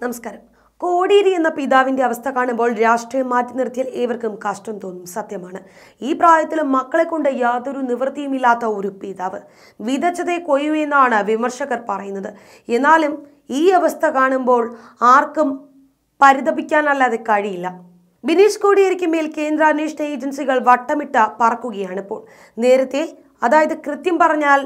നമസ്കാരം. കോടിയേരി എന്ന പിതാവിന്റെ അവസ്ഥ കാണുമ്പോൾ രാഷ്ട്രീയം മാറ്റി നിർത്തിയാൽ ഏവർക്കും കഷ്ടം തോന്നും സത്യമാണ്. ഈ പ്രായത്തിലും മക്കളെ കൊണ്ട് യാതൊരു നിവൃത്തിയുമില്ലാത്ത ഒരു പിതാവ്. വിതച്ചതേ കൊയ്യൂ എന്നാണ് വിമർശകർ പറയുന്നത്. എന്നാലും ഈ അവസ്ഥ കാണുമ്പോൾ ആർക്കും പരിതപിക്കാനല്ലാതെ കഴിയില്ല. ബിനീഷ് കോടിയേരിക്ക് മേൽ കേന്ദ്ര അന്വേഷണ ഏജൻസികൾ വട്ടമിട്ട പറക്കുകയാണിപ്പോൾ. നേരത്തെ അതായത് കൃത്യം പറഞ്ഞാൽ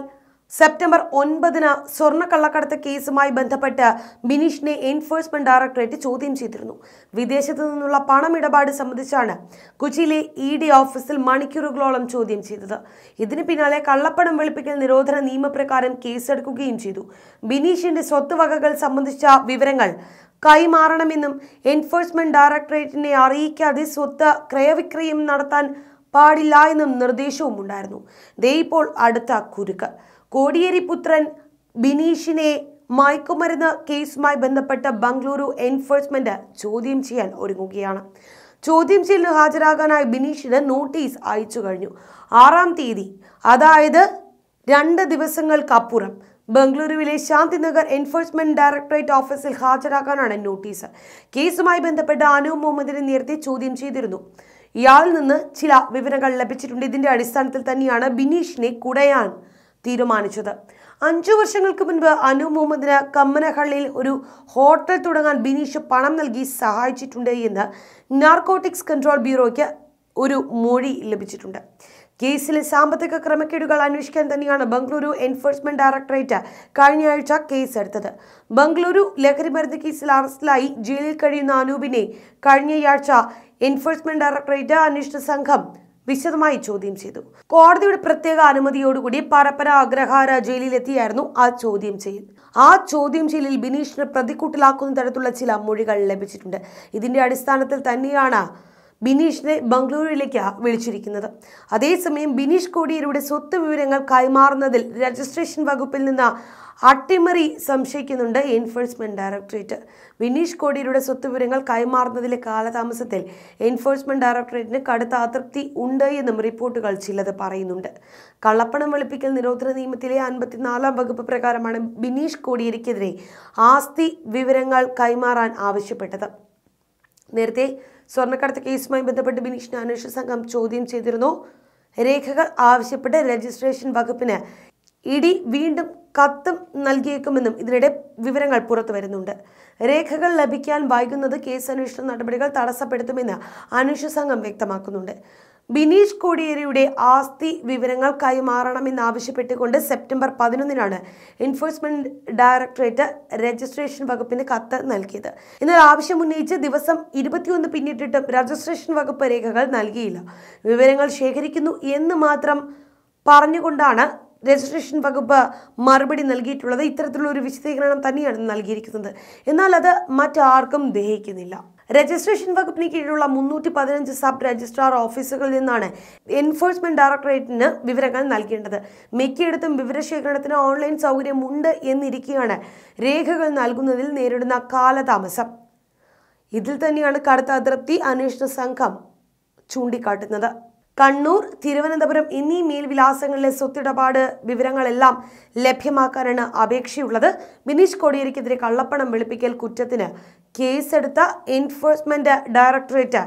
സെപ്റ്റംബർ ഒൻപതിന് സ്വർണക്കള്ളക്കടത്ത് കേസുമായി ബന്ധപ്പെട്ട് ബിനീഷിനെ എൻഫോഴ്സ്മെന്റ് ഡയറക്ടറേറ്റ് ചോദ്യം ചെയ്തിരുന്നു. വിദേശത്തു നിന്നുള്ള പണമിടപാട് സംബന്ധിച്ചാണ് കൊച്ചിയിലെ ഇ ഡി ഓഫീസിൽ മണിക്കൂറുകളോളം ചോദ്യം ചെയ്തത്. ഇതിന് പിന്നാലെ കള്ളപ്പണം വെളുപ്പിക്കൽ നിരോധന നിയമപ്രകാരം കേസെടുക്കുകയും ചെയ്തു. ബിനീഷിന്റെ സ്വത്തുവകകൾ സംബന്ധിച്ച വിവരങ്ങൾ കൈമാറണമെന്നും എൻഫോഴ്സ്മെന്റ് ഡയറക്ടറേറ്റിനെ അറിയിക്കാതെ സ്വത്ത് ക്രയവിക്രയം നടത്താൻ പാടില്ല എന്നും നിർദ്ദേശവും ഉണ്ടായിരുന്നു ദേ ഇപ്പോൾ അടുത്ത കുരുക്ക്. കോടിയേരി പുത്രൻ ബിനീഷിനെ മയക്കുമരുന്ന് കേസുമായി ബന്ധപ്പെട്ട ബംഗളൂരു എൻഫോഴ്സ്മെന്റ് ചോദ്യം ചെയ്യാൻ ഒരുങ്ങുകയാണ്. ചോദ്യം ചെയ്യലിന് ഹാജരാകാനായി ബിനീഷിന് നോട്ടീസ് അയച്ചു കഴിഞ്ഞു. ആറാം തീയതി അതായത് രണ്ട് ദിവസങ്ങൾക്കപ്പുറം ബംഗളൂരുവിലെ ശാന്തിനഗർ എൻഫോഴ്സ്മെന്റ് ഡയറക്ടറേറ്റ് ഓഫീസിൽ ഹാജരാക്കാനാണ് നോട്ടീസ്. കേസുമായി ബന്ധപ്പെട്ട് അനൂപ് മുഹമ്മദിനെ നേരത്തെ ചോദ്യം ചെയ്തിരുന്നു. ഇയാളിൽ നിന്ന് ചില വിവരങ്ങൾ ലഭിച്ചിട്ടുണ്ട്. ഇതിന്റെ അടിസ്ഥാനത്തിൽ തന്നെയാണ് ബിനീഷിനെ കുടയാൻ തീരുമാനിച്ചത്. അഞ്ചു വർഷങ്ങൾക്ക് മുൻപ് അനു മുഹമ്മദിന് കമ്മനഹള്ളിയിൽ ഒരു ഹോട്ടൽ തുടങ്ങാൻ ബിനീഷ് പണം നൽകി സഹായിച്ചിട്ടുണ്ട് എന്ന് നാർക്കോട്ടിക്സ് കൺട്രോൾ ബ്യൂറോയ്ക്ക് ഒരു മൊഴി ലഭിച്ചിട്ടുണ്ട്. കേസിലെ സാമ്പത്തിക ക്രമക്കേടുകൾ അന്വേഷിക്കാൻ തന്നെയാണ് ബംഗളൂരു എൻഫോഴ്സ്മെന്റ് ഡയറക്ടറേറ്റ് കഴിഞ്ഞയാഴ്ച കേസെടുത്തത്. ബംഗളൂരു ലഹരിമരുന്ന് കേസിൽ അറസ്റ്റിലായി ജയിലിൽ കഴിയുന്ന അനൂപിനെ കഴിഞ്ഞയാഴ്ച എൻഫോഴ്സ്മെന്റ് ഡയറക്ടറേറ്റ് അന്വേഷണ സംഘം വിശദമായി ചോദ്യം ചെയ്തു. കോടതിയുടെ പ്രത്യേക അനുമതിയോടുകൂടി പരപ്പന അഗ്രഹാര ജയിലിലെത്തിയായിരുന്നു ആ ചോദ്യം ചെയ്യൽ. ആ ചോദ്യം ചെയ്യലിൽ ബിനീഷിനെ പ്രതിക്കൂട്ടിലാക്കുന്ന തരത്തിലുള്ള ചില മൊഴികൾ ലഭിച്ചിട്ടുണ്ട്. ഇതിന്റെ അടിസ്ഥാനത്തിൽ തന്നെയാണ് ബിനീഷിനെ ബംഗളൂരുവിലേക്ക് വിളിച്ചിരിക്കുന്നത്. അതേസമയം ബിനീഷ് കോടിയേരിയുടെ സ്വത്ത് വിവരങ്ങൾ കൈമാറുന്നതിൽ രജിസ്ട്രേഷൻ വകുപ്പിൽ നിന്ന് അട്ടിമറി സംശയിക്കുന്നുണ്ട് എൻഫോഴ്സ്മെന്റ് ഡയറക്ടറേറ്റ്. ബിനീഷ് കോടിയരുടെ സ്വത്ത് വിവരങ്ങൾ കൈമാറുന്നതിലെ കാലതാമസത്തിൽ എൻഫോഴ്സ്മെന്റ് ഡയറക്ടറേറ്റിന് കടുത്ത അതൃപ്തി ഉണ്ട് എന്നും റിപ്പോർട്ടുകൾ ചിലത് പറയുന്നുണ്ട്. കള്ളപ്പണം വെളുപ്പിക്കൽ നിരോധന നിയമത്തിലെ അൻപത്തിനാലാം വകുപ്പ് പ്രകാരമാണ് ബിനീഷ് കോടിയേരിക്കെതിരെ ആസ്തി വിവരങ്ങൾ കൈമാറാൻ ആവശ്യപ്പെട്ടത്. നേരത്തെ സ്വർണക്കടത്ത് കേസുമായി ബന്ധപ്പെട്ട് ബിനീഷിനെ അന്വേഷണ സംഘം ചോദ്യം ചെയ്തിരുന്നു. രേഖകൾ ആവശ്യപ്പെട്ട് രജിസ്ട്രേഷൻ വകുപ്പിന് ഇടി വീണ്ടും കത്തും നൽകിയേക്കുമെന്നും ഇതിനിടെ വിവരങ്ങൾ പുറത്തു വരുന്നുണ്ട്. രേഖകൾ ലഭിക്കാൻ വൈകുന്നത് കേസ് അന്വേഷണ നടപടികൾ തടസ്സപ്പെടുത്തുമെന്ന് അന്വേഷണ സംഘം വ്യക്തമാക്കുന്നുണ്ട്. ബിനീഷ് കോടിയേരിയുടെ ആസ്തി വിവരങ്ങൾ കൈമാറണമെന്നാവശ്യപ്പെട്ടുകൊണ്ട് സെപ്റ്റംബർ പതിനൊന്നിനാണ് എൻഫോഴ്സ്മെന്റ് ഡയറക്ടറേറ്റ് രജിസ്ട്രേഷൻ വകുപ്പിന് കത്ത് നൽകിയത്. എന്നാൽ ആവശ്യം ഉന്നയിച്ച് ദിവസം ഇരുപത്തിയൊന്ന് പിന്നിട്ടിട്ടും രജിസ്ട്രേഷൻ വകുപ്പ് രേഖകൾ നൽകിയില്ല. വിവരങ്ങൾ ശേഖരിക്കുന്നു എന്ന് മാത്രം പറഞ്ഞുകൊണ്ടാണ് രജിസ്ട്രേഷൻ വകുപ്പ് മറുപടി നൽകിയിട്ടുള്ളത്. ഇത്തരത്തിലുള്ള ഒരു വിശദീകരണം തന്നെയാണ് നൽകിയിരിക്കുന്നത്. എന്നാൽ അത് മറ്റാർക്കും ദഹിക്കുന്നില്ല. രജിസ്ട്രേഷൻ വകുപ്പിന് കീഴിലുള്ള മുന്നൂറ്റി പതിനഞ്ച് സബ് രജിസ്ട്രാർ ഓഫീസുകളിൽ നിന്നാണ് എൻഫോഴ്സ്മെന്റ് ഡയറക്ടറേറ്റിന് വിവരങ്ങൾ നൽകേണ്ടത്. മിക്കയിടത്തും വിവരശേഖരണത്തിന് ഓൺലൈൻ സൗകര്യമുണ്ട് എന്നിരിക്കെയാണ് രേഖകൾ നൽകുന്നതിൽ നേരിടുന്ന കാലതാമസം. ഇതിൽ തന്നെയാണ് കടുത്ത അതൃപ്തി അന്വേഷണ സംഘം ചൂണ്ടിക്കാട്ടുന്നത്. കണ്ണൂർ തിരുവനന്തപുരം എന്നീ മേൽവിലാസങ്ങളിലെ സ്വത്തിടപാട് വിവരങ്ങളെല്ലാം ലഭ്യമാക്കാനാണ് അപേക്ഷയുള്ളത്. ബിനീഷ് കോടിയേരിക്കെതിരെ കള്ളപ്പണം വെളുപ്പിക്കൽ കുറ്റത്തിന് കേസെടുത്ത എൻഫോഴ്സ്മെന്റ് ഡയറക്ടറേറ്റ്